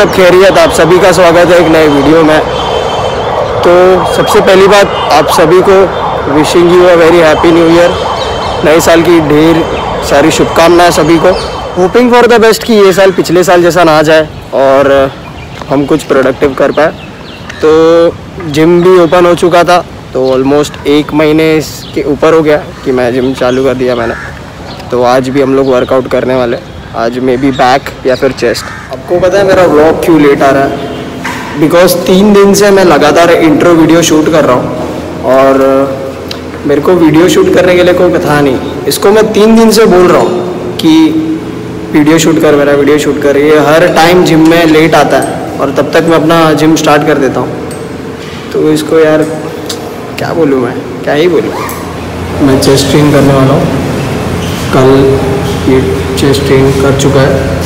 सब खैरियत, आप सभी का स्वागत है एक नए वीडियो में। तो सबसे पहली बात, आप सभी को wishing you a very happy new year नए साल की ढेर सारी शुभकामनाएँ सभी को। होपिंग फॉर द बेस्ट कि ये साल पिछले साल जैसा ना जाए और हम कुछ प्रोडक्टिव कर पाए। तो जिम भी ओपन हो चुका था तो ऑलमोस्ट एक महीने के ऊपर हो गया कि मैं जिम चालू कर दिया मैंने। तो आज भी हम लोग वर्कआउट करने वाले आज मे बी बैक या फिर चेस्ट आपको पता है मेरा व्लॉग क्यों लेट आ रहा है? बिकॉज़ तीन दिन से मैं लगातार इंट्रो वीडियो शूट कर रहा हूँ और मेरे को वीडियो शूट करने के लिए कोई था नहीं। इसको मैं तीन दिन से बोल रहा हूँ कि वीडियो शूट कर मेरा वीडियो शूट कर। ये हर टाइम जिम में लेट आता है और तब तक मैं अपना जिम स्टार्ट कर देता हूँ। तो इसको यार क्या बोलूँ मैं? क्या ही बोलूँ? मैं चेस्ट ट्रेन करने वाला हूँ। कल ये चेस्ट ट्रेन कर चुका है।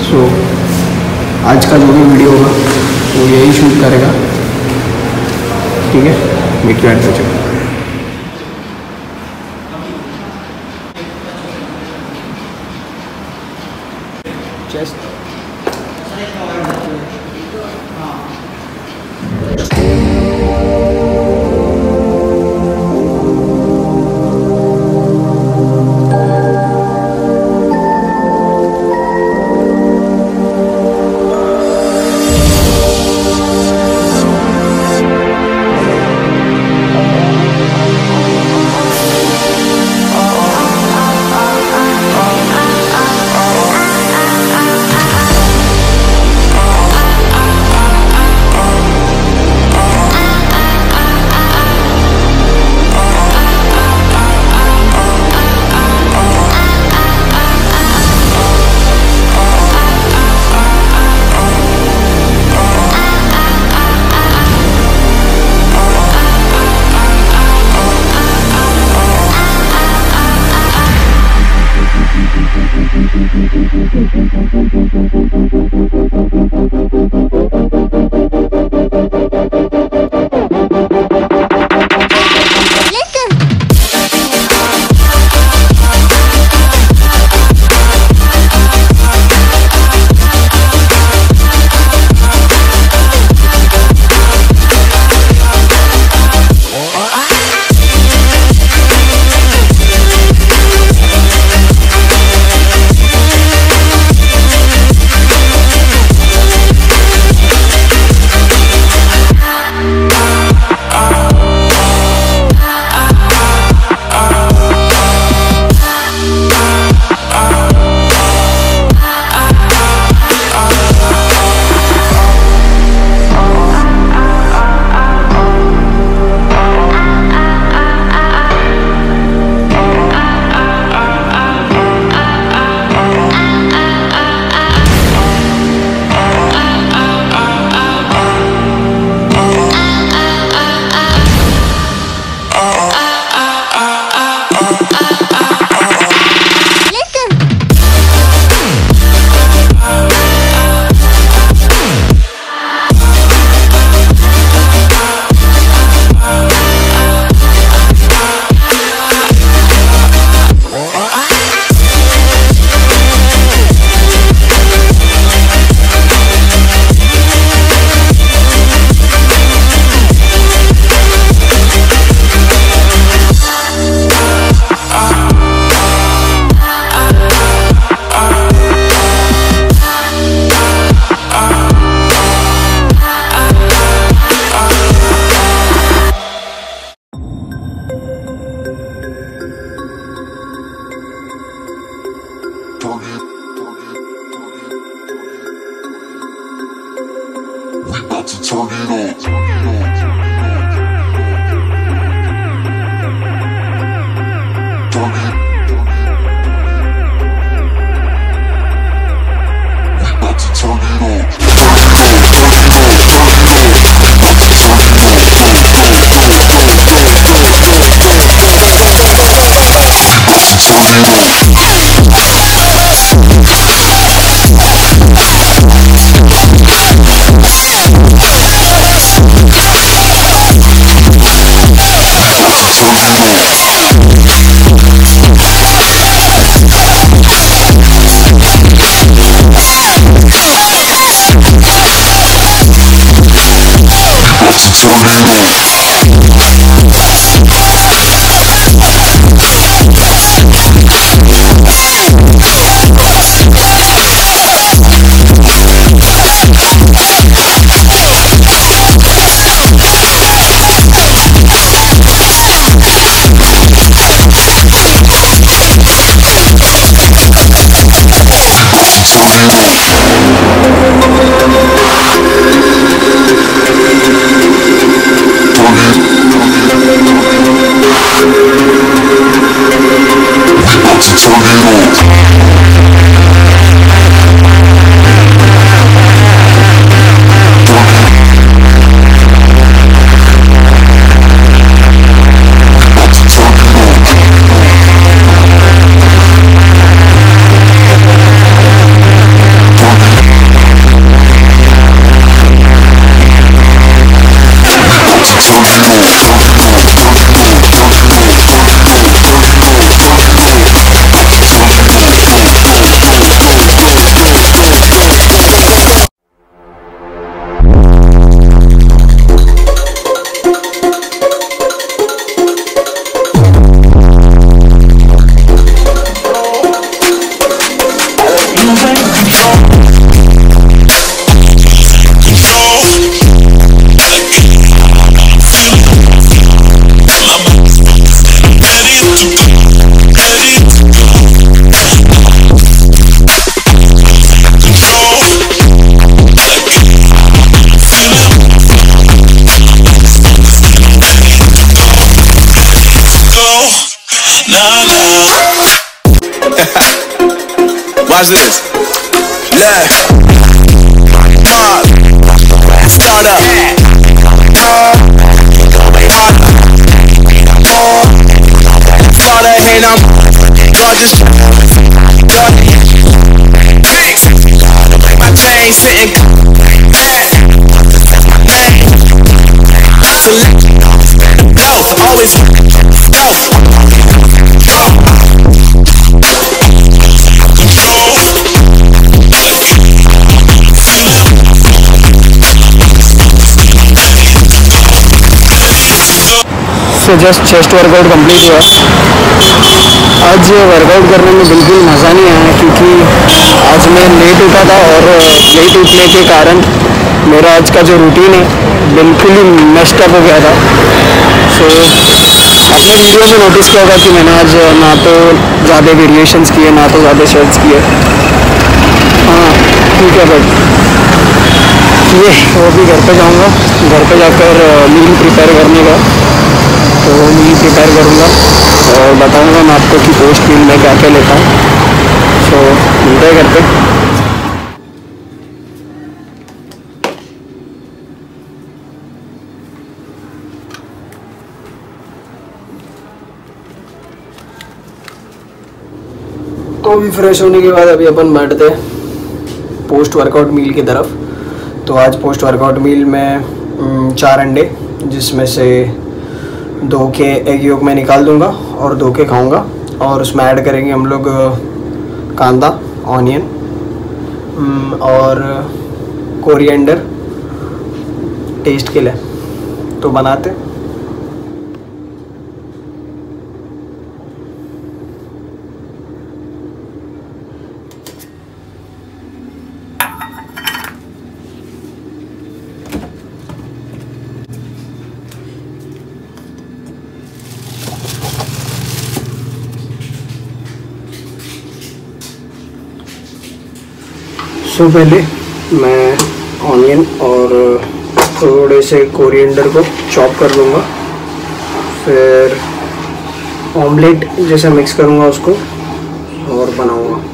सो so, आज का जो भी वीडियो होगा वो यही शूट करेगा। ठीक है? Meet at the Reynolds. Watch this. Yeah. Pop. Start up. Saw the I'm My sitting. Always. So just chest workout complete हुआ आज वर्कआउट करने में बिल्कुल मज़ा नहीं आया क्योंकि आज मैं लेट उठा था और लेट उठने के कारण मेरा आज का जो रूटीन है बिल्कुल ही मेस्टअप हो गया था। सो so, आपने वीडियो में नोटिस किया होगा कि मैंने आज ना तो ज़्यादा वेरिएशंस किए ना तो ज़्यादा शेड्स किए। हाँ ठीक है बट ये वो भी घर पे जाऊँगा। घर पे जाकर मील प्रिपेयर करने का। वो मील प्रिपेयर करूँगा। और बताऊँगा मैं आपको कि पोस्ट मील में क्या क्या लेता हूँ। सो मिलते हैं पे। तो अभी फ्रेश होने के बाद अभी अपन बैठते हैं पोस्ट वर्कआउट मील की तरफ़। तो आज पोस्ट वर्कआउट मील में चार अंडे, जिसमें से दो के एग योग में निकाल दूँगा और दो के खाऊँगा और उसमें ऐड करेंगे हम लोग कांदा ऑनियन और कोरिएंडर टेस्ट के लिए। तो बनाते। हैं। सो पहले मैं ऑनियन और थोड़े से कोरिएंडर को चॉप कर लूँगा फिर ऑमलेट जैसा मिक्स करूँगा उसको और बनाऊँगा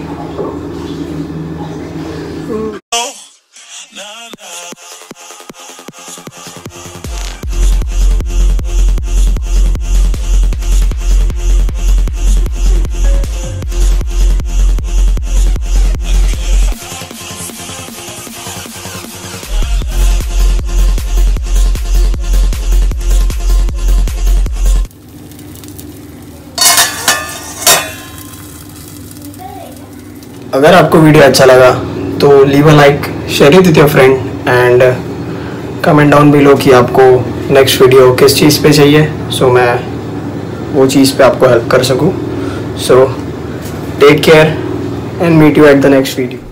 अगर आपको वीडियो अच्छा लगा तो leave a like share it with your friend and comment down below कि आपको नेक्स्ट वीडियो किस चीज़ पे चाहिए सो so, मैं वो चीज़ पे आपको हेल्प कर सकूँ। So take care and meet you at the next video